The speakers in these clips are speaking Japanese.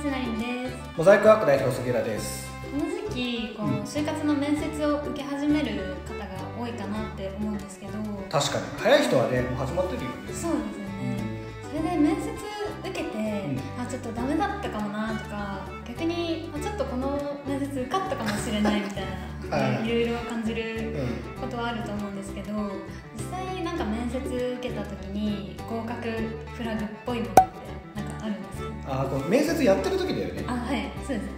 ちなりんです。モザイクワーク代表杉浦です。この時期こう就活の面接を受け始める方が多いかなって思うんですけど。確かに。早い人はねもう始まってるよね。そうですよね。それで面接受けて、ん。あちょっとダメだったかもなとか逆にあちょっとこの面接受かったかもしれないみたいな、はい。いろいろ感じるうん。ことはあると思うんですけど実際なんか面接受けた時に合格フラグっぽいもの面接やってる時だよね。あはいそうです。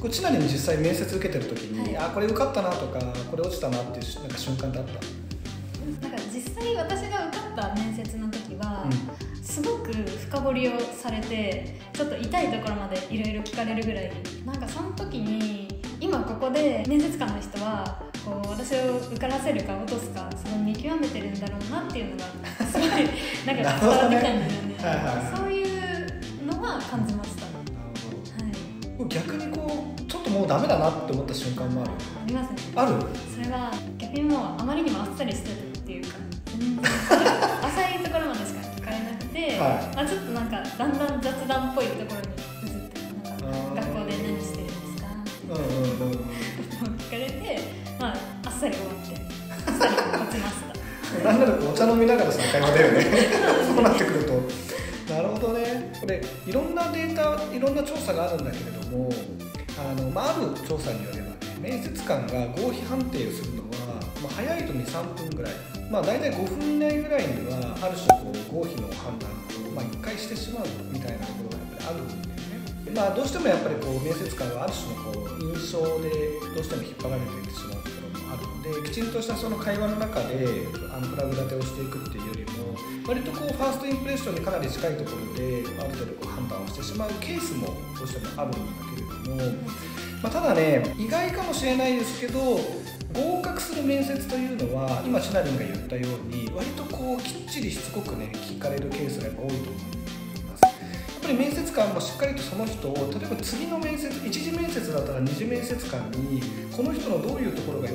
こうちなりに実際面接受けてる時に、はい。あーこれ受かったなとかこれ落ちたなっていうしなんか瞬間ってあった？なんか実際私が受かった面接の時は、うすごく深掘りをされてちょっと痛いところまでいろいろ聞かれるぐらいなんかその時に今ここで面接官の人はこう私を受からせるか落とすかその見極めてるんだろうなっていうのがすごい なんか伝わってきたんですよね。はいはいはい。そういうのは感じました、はなるほど。逆にこうちょっともうダメだなって思った瞬間もある？い、ありますね。ある？それは逆にもうあまりにもあっさりしてるっていうか 全然。浅いところまでしか聞かれなくて、はい。まあ、ちょっとなんかだんだん雑談っぽいところにあっさり終わってあっさり落ちましたなんならお茶飲みながらその会話だよね。そうなってくると。なるほどね。これいろんなデータいろんな調査があるんだけれどもあの、まあ、ある調査によればね面接官が合否判定をするのは、まあ、早いと23分ぐらい。まあ大体5分以内ぐらいにはある種こう合否の判断を、まあ、1回してしまうみたいなところがやっぱりあるんだよね。まあどうしてもやっぱりこう面接官はある種のこう印象でどうしても引っ張られていってしまうところあるのできちんとしたその会話の中であのフラグ立てをしていくっていうよりも割とこうファーストインプレッションにかなり近いところである程度こう判断をしてしまうケースもどうしてもあるんだけれども、まあ、ただね意外かもしれないですけど合格する面接というのは今シナリンが言ったように割とこうきっちりしつこくね聞かれるケースがやっぱ多いと思います。やっぱり面接官もしっかりとその人を例えば次の面接一次面接だったら二次面接官にこの人のどういうところが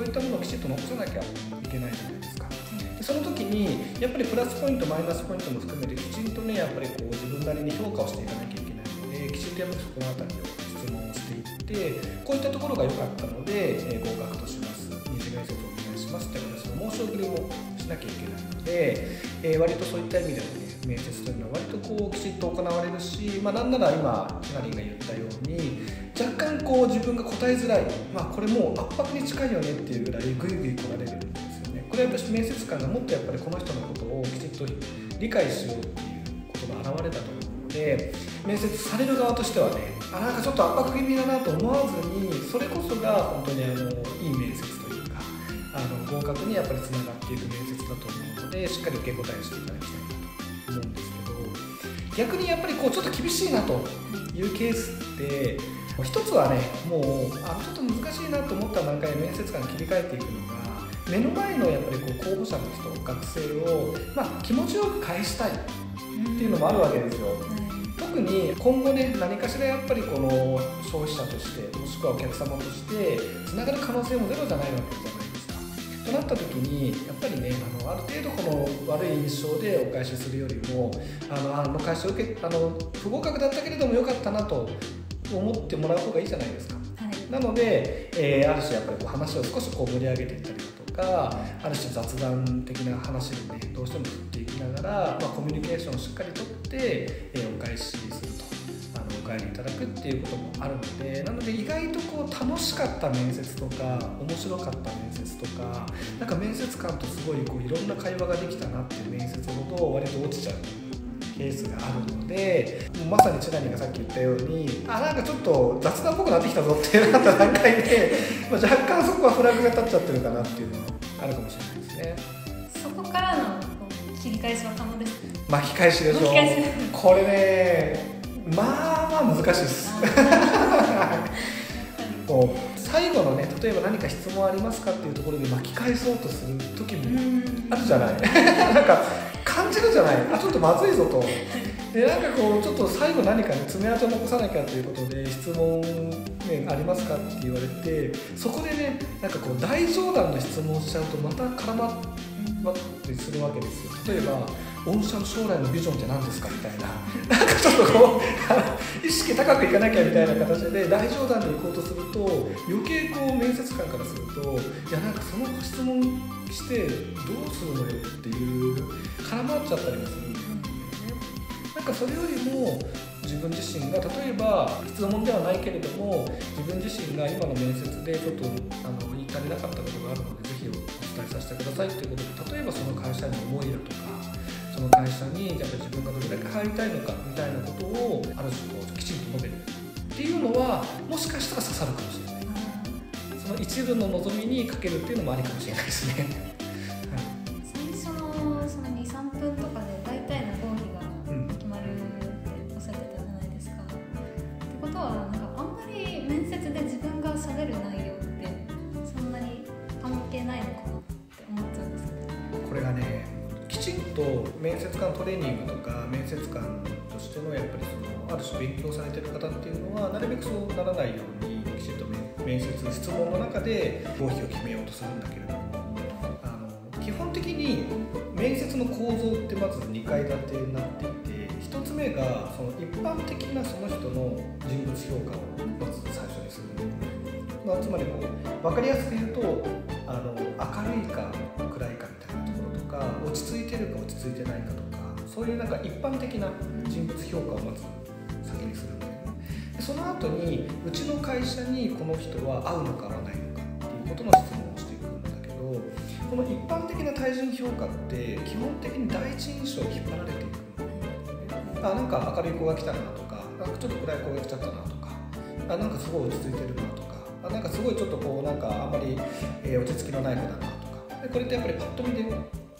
そういったものをきちっと残さなきゃいけないじゃないですか。でその時にやっぱりプラスポイントマイナスポイントも含めてきちんとねやっぱりこう自分なりに評価をしていかなきゃいけないのできちんとやっぱりそこの辺りを質問をしていってこういったところが良かったので、えー合格とします。二次面接お願いしますって形の申し送りをしなきゃいけないので、えー割とそういった意味でもね面接というのは割とこうきちっと行われるし、まあ、なんなら今ひなりんが言ったように若干こう自分が答えづらい、まあ、これもう圧迫に近いよねっていうぐらいグイグイ来られるんですよね。これはやっぱ面接官がもっとやっぱりこの人のことをきちっと理解しようっていうことが現れたと思うので面接される側としてはねあなんかちょっと圧迫気味だなと思わずにそれこそが本当にあのいい面接というかあの合格にやっぱりつながっていく面接だと思うのでしっかり受け答えをしていただきたいなと思うんですけど逆にやっぱりこうちょっと厳しいなというケースって一つはねもうあちょっと難しいなと思った段階で面接官が切り替えていくのが目の前のやっぱりこう候補者の人学生を、まあ、気持ちよく返したいっていうのもあるわけですよ。特に今後ね何かしらやっぱりこの消費者としてもしくはお客様としてつながる可能性もゼロじゃないわけじゃないですか。となった時にやっぱりねあのある程度この悪い印象でお返しするよりもあのあの会社を受けあの不合格だったけれどもよかったなと思ってもらう方がいいじゃないですか。はい。なので、えーある種やっぱりこう話を少しこう盛り上げていったりだとかある種雑談的な話をねどうしても振っていきながら、まあ、コミュニケーションをしっかりとって、えーお返しすると。あのお返りいただくっていうこともあるのでなので意外とこう楽しかった面接とか面白かった面接とかなんか面接官とすごいこういろんな会話ができたなっていう面接ほど割と落ちちゃうケースがあるのでもうまさに千奈がさっき言ったようにあなんかちょっと雑談っぽくなってきたぞってなった段階で、まあ、若干そこはフラグが立っちゃってるかなっていうのはあるかもしれないですね。そこからの切り返しは可能です巻き返しでしょ巻き返し。これねまあまあ難しいです。こ う最後のね例えば何か質問ありますかっていうところで巻き返そうとする時もあるじゃない。なんか感じるじゃない。あちょっとまずいぞと。でなんかこうちょっと最後何かね爪痕残さなきゃということで質問、ね、ありますかって言われてそこでねなんかこう大冗談の質問をしちゃうとまた絡まっわってするわけですよ。例えば御社の将来のビジョンって何ですか？みたいな。なんかちょっとこう意識高くいかなきゃみたいな形で大冗談でいこうとすると余計こう面接官からするといやなんかその質問してどうするのよっていう絡まっちゃったりもするんですよね。なんかそれよりも自分自身が例えば質問ではないけれども自分自身が今の面接でちょっとあの言い足りなかったことがあるのでぜひお伝えさせてくださいということで例えばその会社に思いだとかその会社にやっぱ自分がどれだけ入りたいのかみたいなことをある種こうきちんと述べるっていうのはもしかしたら刺さるかもしれないその一部の望みにかけるっていうのもありかもしれないですね。と面接官トレーニングとか面接官としてのやっぱりそのある種勉強されてる方っていうのはなるべくそうならないようにきちんと面接質問の中で合否を決めようとするんだけれどもあの基本的に面接の構造ってまず2階建てになっていて1つ目がその一般的なその人の人物評価をまず最初にする。まあ、つまりこう分かりやすく言うとあの落ち着いてないかとかそういうなんか一般的な人物評価をまず先にするんだよね。でその後にうちの会社にこの人は合うのか合わないのかっていうことの質問をしていくんだけどこの一般的な対人評価って基本的に第一印象に引っ張られていくんだよね。あなんか明るい子が来たなとかなんかちょっと暗い子が来ちゃったなとかあなんかすごい落ち着いてるなとかあなんかすごいちょっとこうなんかあんまり、え落ち着きのない子だなとか。でこれってやっぱりパッと見で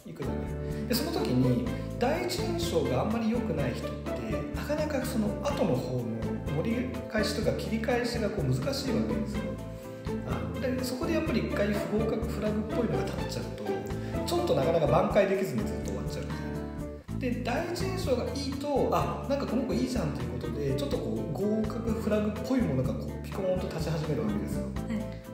いくじゃない。でその時に第一印象があんまり良くない人ってなかなかその後の方の盛り返しとか切り返しがこう難しいわけですよ。あでそこでやっぱり一回不合格フラグっぽいのが立っちゃうとちょっとなかなか挽回できずにずっと終わっちゃうで第一印象がいいとあなんかこの子いいじゃんということでちょっとこう合格フラグっぽいものがこうピコーンと立ち始めるわけですよ。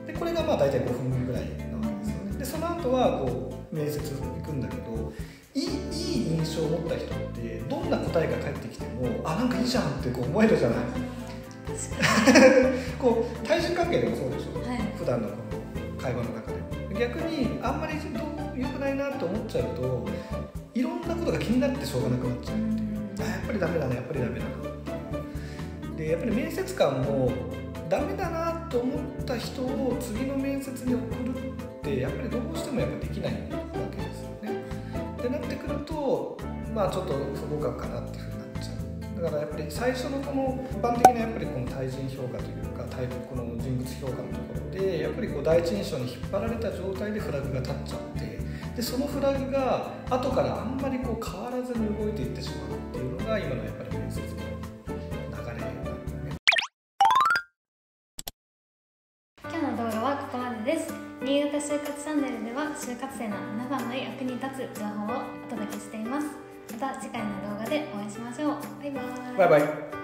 でこれがまあ大体5分ぐらいなわけですよね。でその後はこう面接行くんだけどいいいい印象を持った人ってどんな答えが返ってきてもあなんかいいじゃんってこう思えるじゃない。こう対人関係でもそうでしょはい。普段のこの会話の中で。逆にあんまり良くないなと思っちゃうといろんなことが気になってしょうがなくなっちゃうっていう。あやっぱりダメだなやっぱりダメだな。でやっぱり面接官もダメだなと思った人を次の面接に送るってやっぱりどうしてもやっぱできないってなってくるとまあちょっと不合格かなっていうふうになっちゃう。だからやっぱり最初のこの一般的なやっぱりこの対人評価というか対この人物評価のところでやっぱりこう第一印象に引っ張られた状態でフラグが立っちゃってでそのフラグが後からあんまりこう変わらずに動いていってしまうっていうのが今のやっぱり面接の流れなんだよね。今日の動画はここまでです。新潟就活チャンネルでは就活生の皆さんの役に立つ情報をお届けしています。また次回の動画でお会いしましょう。バイバイ。バイバイ。